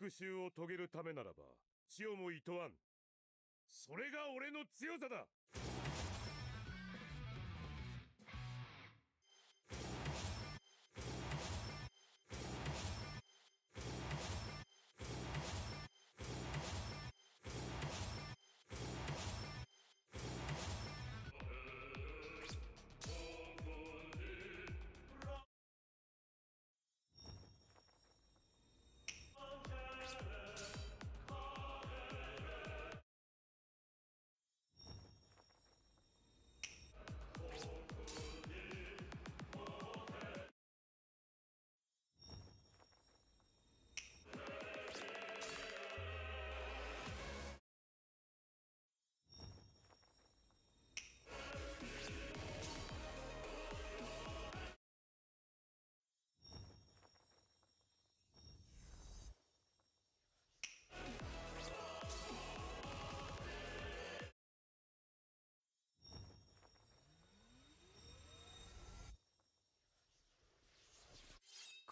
復讐を遂げるためならば千代も厭わん。それが俺の強さだ。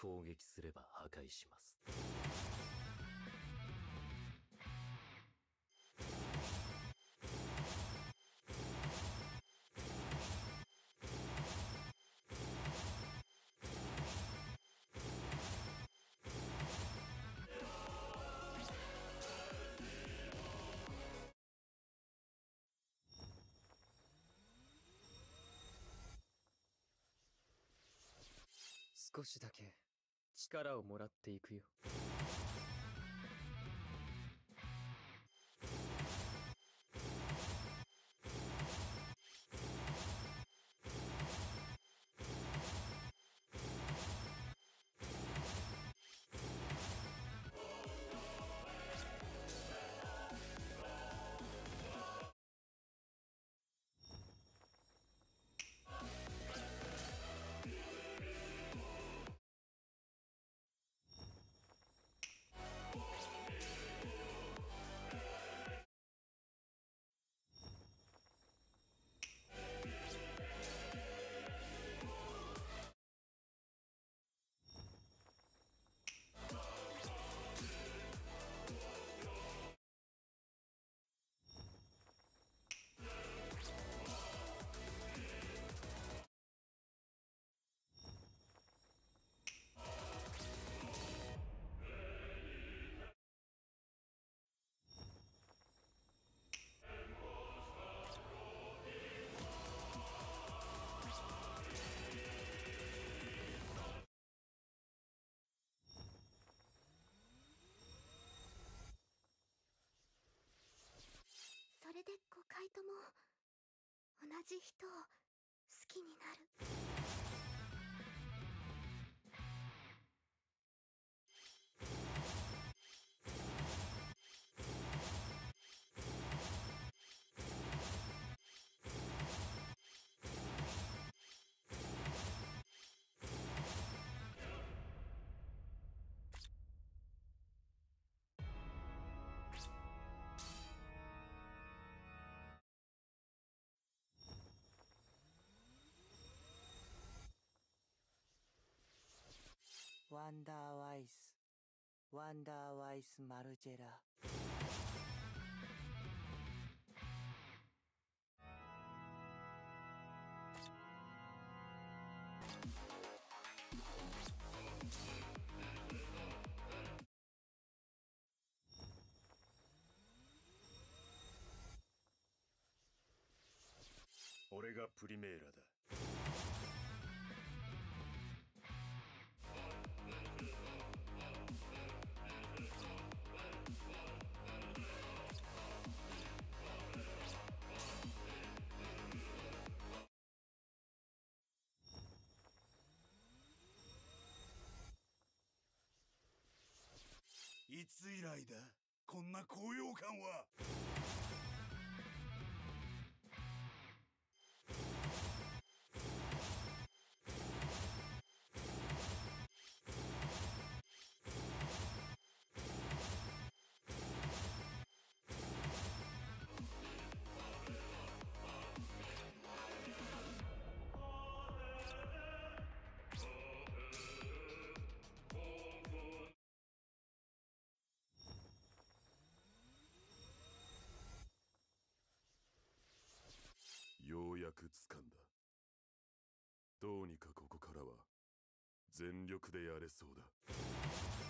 攻撃すれば破壊します。少しだけ。力をもらっていくよ。人とも同じ人を好きになる。ワンダーワイス。ワンダーワイスマルジェラ。俺がプリメーラだ。いつ以来だ？こんな高揚感は。全力でやれそうだ。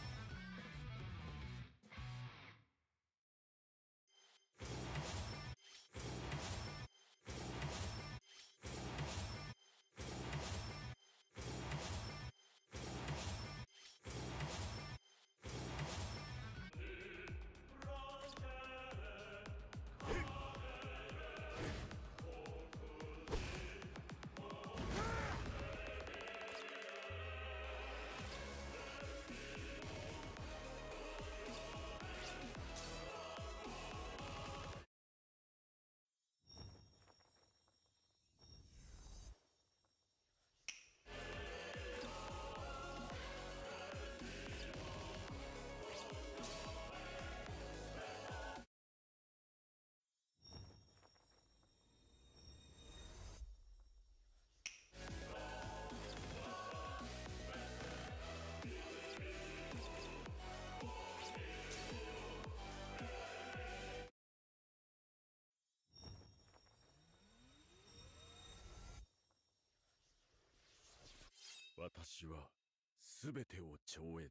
私は全てを超越。